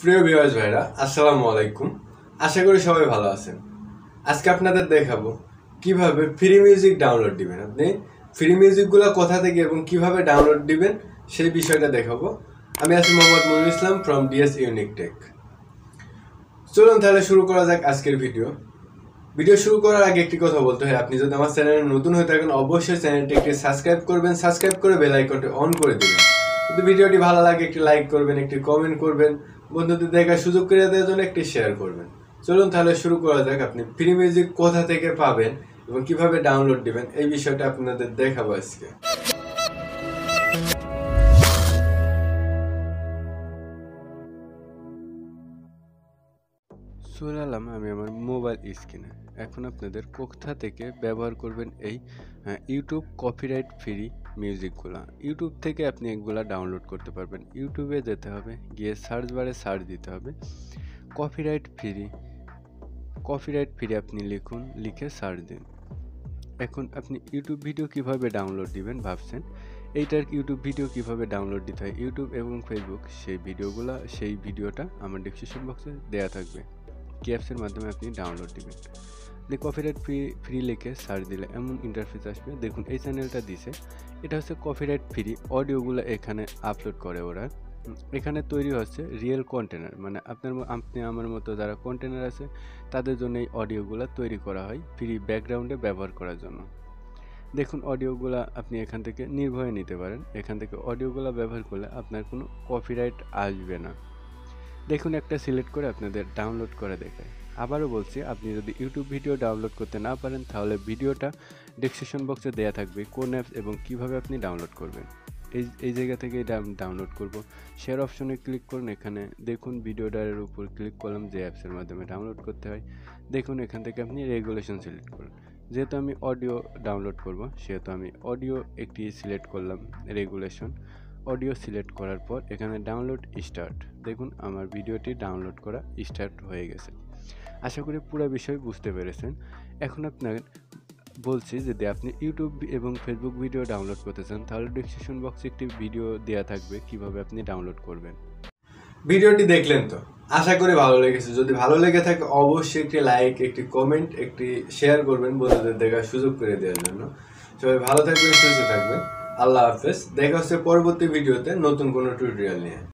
প্রিয় ভিউয়ার্স ভাইরা, আসসালামু আলাইকুম। আশা করি সবাই ভালো আছেন। আজকে আপনাদের দেখাবো কীভাবে ফ্রি মিউজিক ডাউনলোড দিবেন। আপনি ফ্রি মিউজিকগুলো কোথা থেকে এবং কীভাবে ডাউনলোড দিবেন সেই বিষয়টা দেখাবো। আমি আছি Mohammad Monir Islam from DS unique tech চলুন তাহলে শুরু করা যাক আজকের ভিডিও ভিডিও শুরু করার আগে একটি কথা বলতে হয়। আপনি যদি আমার চ্যানেলে নতুন হয়ে থাকেন, অবশ্যই চ্যানেলটি একটি সাবস্ক্রাইব করবেন। সাবস্ক্রাইব করে বেল আইকনটি অন করে দিবেন। যদি ভিডিওটি ভালো লাগে, একটি লাইক করবেন, একটি কমেন্ট করবেন। বন্ধুদের দেখার সুযোগ করে দেওয়ার জন্য একটি শেয়ার করবেন। চলুন তাহলে শুরু করা যাক। আপনি ফ্রি মিউজিক কোথা থেকে পাবেন এবং কীভাবে ডাউনলোড দিবেন, এই বিষয়টা আপনাদের দেখাবো আজকে। চলে আমি আমার মোবাইল স্ক্রিনে এখন আপনাদের কোথা থেকে ব্যবহার করবেন এই ইউটিউব কপিরাইট ফ্রি মিউজিকগুলো ইউটিউব থেকে আপনি এগুলা ডাউনলোড করতে পারবেন। ইউটিউবে যেতে হবে, গিয়ে সার্চ বারে সার্চ দিতে হবে। কপিরাইট ফ্রি কপিরাইট ফ্রি আপনি লিখুন, লিখে সার্চ দিন। এখন আপনি ইউটিউব ভিডিও কীভাবে ডাউনলোড দিবেন ভাবছেন? এইটার ইউটিউব ভিডিও কীভাবে ডাউনলোড দিতে হয়? ইউটিউব এবং ফেসবুক সেই ভিডিওগুলো সেই ভিডিওটা আমার ডিসক্রিপশন বক্সে দেওয়া থাকবে। কি অ্যাপসের মাধ্যমে আপনি ডাউনলোড দিবেন। কপিরাইট ফ্রি ফ্রি লিখে সার্চ দিলে এমন ইন্টারফেস আসবে। দেখুন, এই চ্যানেলটা দিছে। এটা হচ্ছে কপিরাইট ফ্রি অডিওগুলো এখানে আপলোড করে ওরা। এখানে তৈরি হচ্ছে রিয়েল কন্টেনার মানে আপনার আপনি আমার মতো যারা কন্টেনার আছে, তাদের জন্য এই অডিওগুলো তৈরি করা হয় ফ্রি ব্যাকগ্রাউন্ডে ব্যবহার করার জন্য। দেখুন অডিওগুলো আপনি এখান থেকে নির্ভয়ে নিতে পারেন। এখান থেকে অডিওগুলো ব্যবহার করলে আপনার কোনো কপিরাইট আসবে না। দেখুন, একটা সিলেক্ট করে আপনাদের ডাউনলোড করে দেখায়। আবারও বলছি, আপনি যদি ইউটিউব ভিডিও ডাউনলোড করতে না পারেন, তাহলে ভিডিওটা ডিসক্রিপশন বক্সে দেওয়া থাকবে, কোন অ্যাপস এবং কীভাবে আপনি ডাউনলোড করবেন। এই এই জায়গা থেকে এটা আমি ডাউনলোড করব। শেয়ার অপশনে ক্লিক করুন, এখানে দেখুন ভিডিও ভিডিওটার উপর ক্লিক করলাম, যে অ্যাপসের মাধ্যমে ডাউনলোড করতে হয়। দেখুন, এখান থেকে আপনি রেগুলেশন সিলেক্ট করুন। যেহেতু আমি অডিও ডাউনলোড করব, সেহেতু আমি অডিও একটি সিলেক্ট করলাম রেগুলেশন অডিও সিলেক্ট করার পর এখানে ডাউনলোড স্টার্ট দেখুন, আমার ভিডিওটি ডাউনলোড করা স্টার্ট হয়ে গেছে। আশা করি পুরো বিষয় বুঝতে পেরেছেন। এখন আপনার বলছি যদি আপনি ইউটিউব এবং ফেসবুক ভিডিও ডাউনলোড করতে চান, তাহলে ডিসক্রিপশন বক্সে একটি ভিডিও দেওয়া থাকবে কীভাবে আপনি ডাউনলোড করবেন। ভিডিওটি দেখলেন তো? আশা করি ভালো লেগেছে। যদি ভালো লেগে থাকে, অবশ্যই একটি লাইক একটি কমেন্ট একটি শেয়ার করবেন বন্ধুদের দেখার সুযোগ করে দেওয়ার জন্য। সবাই ভালো থাকবেন, সুস্থ থাকবেন। আল্লাহ হাফেজ। দেখা হচ্ছে পরবর্তী ভিডিওতে নতুন কোনো টিউটোরিয়াল নিয়ে।